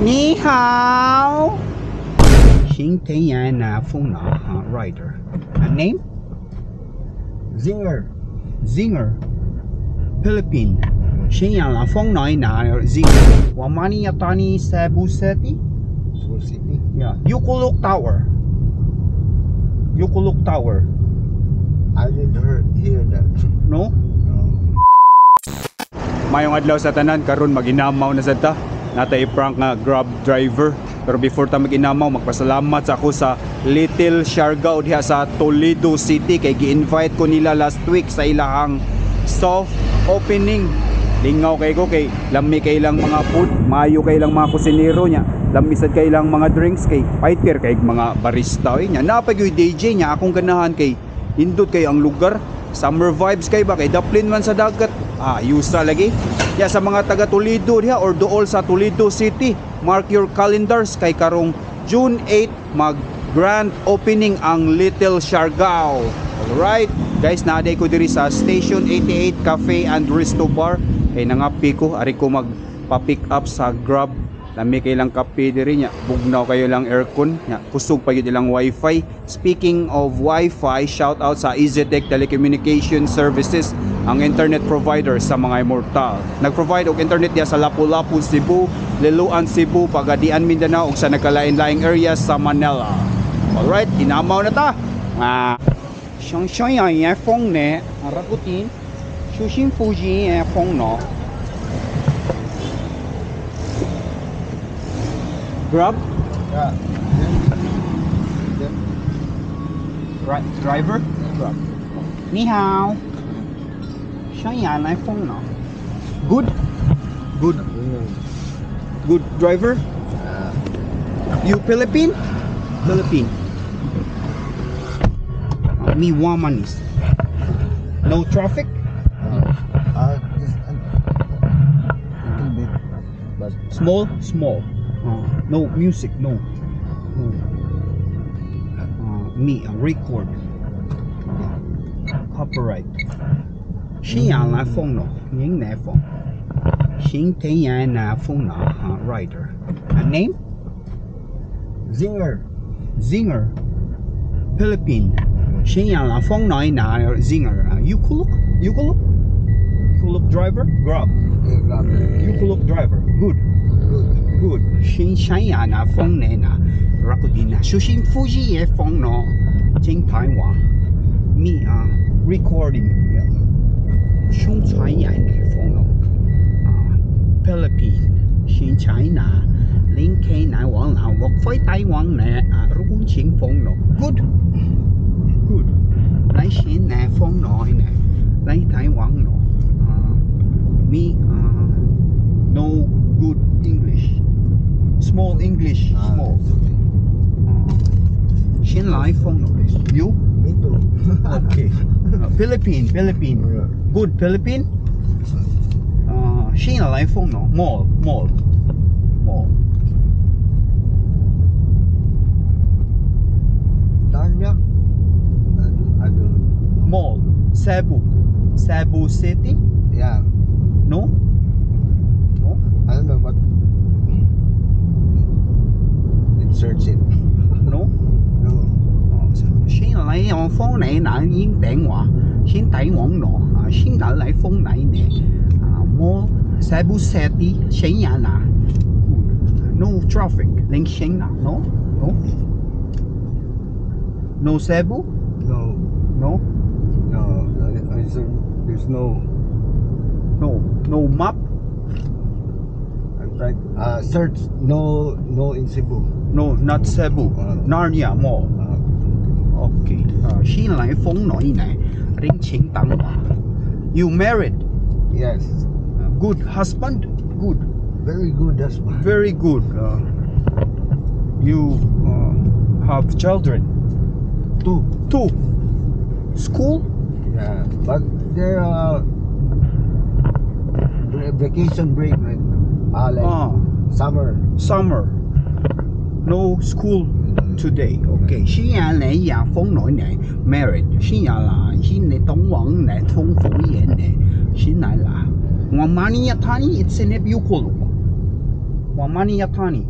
Ni hao. Xing Yan uh, Funa uh, rider. A name? Zinger. Zinger. Philippine. Xing Yan La Fong Noi Na Zinger. Wamani Yatani Cebu City? Cebu City. Yeah. Yukuluk Tower. Yukuluk Tower. I didn't hear, hear that. No? No. Mayong adlaw sa tanan karon maginamaw na sad ta. Nata i-prank nga Grab driver. Pero before ta maginamaw, magpasalamat sa ako sa Little Siargao diha sa Toledo City kay gi-invite ko nila last week sa ilahang soft opening. Lingaw kay ko kay lami kay lang mga food, mayo kay lang mga kusinero niya. Lamisad kay lang mga drinks kay fighter kay mga barista niya. Napag yung DJ niya akong ganahan kay indot kay ang lugar summer vibes kay ba kay daplin man sa dagat? Ah yusa lagi. Ya sa mga taga Toledo diha or dool sa Toledo City mark your calendars kay karong June 8 mag grand opening ang Little Siargao. Alright guys naaday ko diri sa Station 88 Cafe and Resto Bar. Kay nangapi ko ari ko mag pa-pick up sa Grab lami kay lang kape diri nya bugnaw kayo lang aircon kusog pa gyud ilang wifi. Speaking of wifi shout out sa EZTech Telecommunication Services ang internet provider sa mga immortal. Nag-provide og internet diya sa Lapu-Lapu Cebu Liloan Cebu Pagadian Mindanao ug sa nagkalain-laing area sa Manila. All right inamaw na ta. Ah Xiong xiong yang yang fong ne, rakutin, shushin fuji yang fong no. Grab? Yeah. Right, driver? Grab. Ni hao. Shiny iPhone now. Good? Good. Good driver? You Philippine? Philippine. Me woman is. No traffic? Uh, just a little bit. But small? Small Uh, no music, no. no. Uh, me, uh, record. Copyright. 新阳来风咯，迎来风。新天然那风咯，哈，rider. A name? Zinger. Zinger. Philippine. 新阳来风来那 Zinger. Uh, Yukuluk? Yukuluk? Yukuluk driver? Grab. Yeah, grab. Yukuluk driver. Good. Good. Good. 新山呀那风呢那，然后的那，首先富士也风呢，进台湾，me 啊 recording，上山呀那风呢，啊 Philippine，新 China，零 K 那往那，我飞台湾呢啊，入侵风呢，good good，来新那风呢呢，来台湾呢，啊，me 啊 no good English。 small English. Ah, small. Shinlai Fong. You? Me too. okay. Uh, Philippine, Philippine. Oh, yeah. Good Philippine? Uh, Shinlai Fong no? Mall, mall. Mall. Danya? I don't Mall. Cebu. Cebu City? Yeah. No? phong này nợ yên tệ ngọ xin tệ ngọn nọ xin đỡ lại phong này nè mô xe bus xe đi xe nhà là no traffic lên xe nhà no no no xe bu no no no there's no no no map right? Uh, search no no in Cebu. No, not Cebu. Uh, Narnia Mall. Uh, tăng you married? Yes. Good husband? Good. Very good husband. Very good. Uh, you uh, have children? Two. Two. School? Yeah but they are vacation break right uh, now like ah. summer. Summer no school today. Okay, Xi Yan này Yang Phong nói này married. Xi Yan là Xi này Đông Wang này Phong Phú Yên này Xi này là. Wamani Yatani it's in Ebukoluk. Wamani Yatani.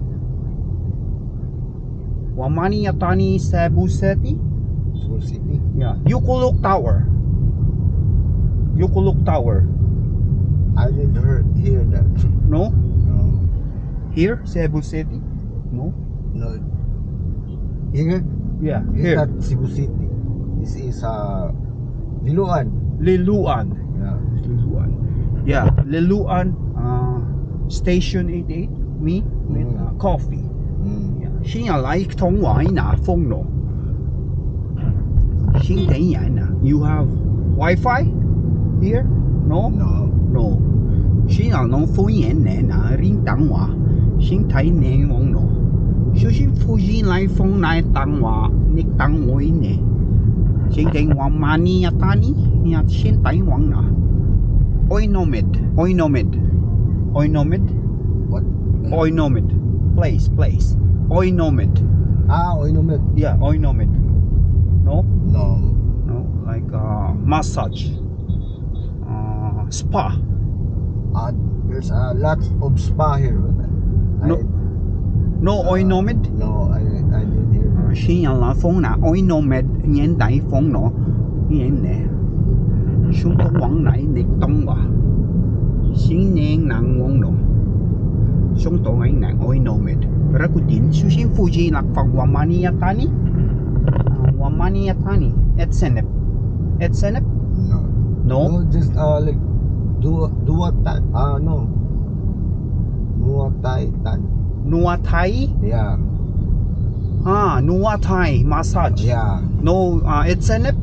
Wamani Yatani Cebu City. Cebu City. Yeah, Yokolok Tower. Yokolok Tower. I didn't hear, hear that. No? No. Here, Cebu City? No. No. Ingat? Yeah. Here. not Cebu City. This is uh, Liloan. Liloan. Yeah. Liloan. Yeah. Liloan uh, Station 88. Me with uh, mm, coffee. she like Xin là lại thông ngoài nà phong nọ. Xin đến nà. You have Wi-Fi here? No. No. No. Xin là phone phong nhà nè nà riêng tăng hòa. Xin thấy nè ngon no 首先附近嚟风嚟等话，你等我呢。先等话 money 啊，但你呀先睇网啦。Oinomid, Oinomid, Oinomid, What? Oinomid, place, place, Oinomid. Ah, Oinomet. Yeah, Oinomid. No, No. no, like uh, massage, uh, spa. Uh, there's a lot of spa here. I, No oinomed? No, I, I didn't hear that. She a la phong na oinomed nyen dai phong no nyen ne. Shung to wang nai nik tong wa. Xin neng nang wang no. Shung to ngai nang oinomed. Rakutin su shin fuji lak fa wamani yatani. Wamani yatani. Et senep. Et senep? No. No? Just uh, like do do what type? Uh, no. Muay tai type. Nuwa Thai? Yeah. Ah, Nuwa Thai massage. Yeah. No, uh, et senep?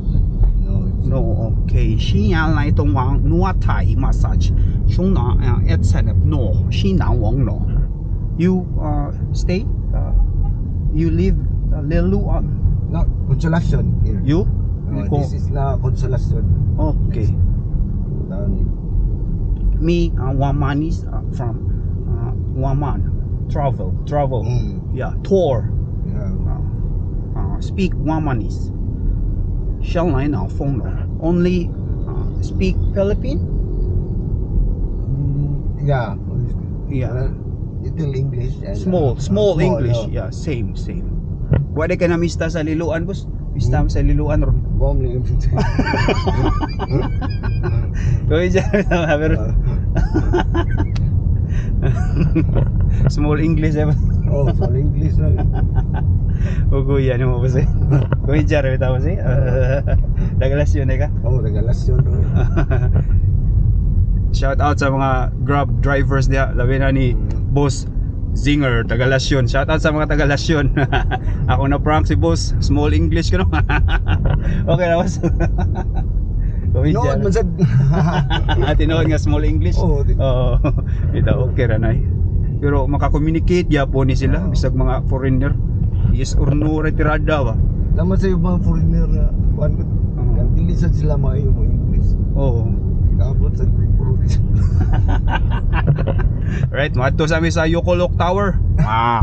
No. it's- No, okay. Xin nhà lại tông hoàng nua thai massage. Chúng nó uh, et senep no. Xin nào wong no. You uh, stay? Uh, you live uh, Liloan. No, Consolacion here. You? Ko- this is na Consolacion. Okay. Me, uh, Wamanis uh, from uh, Waman. Travel, travel. mm, Yeah, tour. yeah. Uh, uh, speak Wamanis. Shall I now phone? Only uh, speak Philippine? Mm, yeah. Yeah. Well, little English and Small, uh, small English. uh, Yeah, same, same. Pwede ka na mista sa Liloan, boss. Mista mo sa Liloan ron. Kaya dyan, pero small English eh. oh, small English na. O kuya ni mo boss eh. Kaya dyan, rin tama si. Dagalas yun eh ka. Oh, regalasyon. Shout out sa mga Grab drivers niya. Labi na ni Boss Zinger, Tagalasyon. Shout out sa mga Tagalasyon. Ako na prank si Boss. Small English ko no. okay na boss. No, dyan. masag. Tinood nga small English. Oo, di- Oo. Ito okay ra nay. Pero maka-communicate ya po ni sila bisag mga foreigner. Yes or no retirada ba. Naman sa mga foreigner na ko. Oo. Kan dili sa sila maayo mo English. Oo. Kabot sa. Right, mato sa amin sa Yokolok Tower. Ah.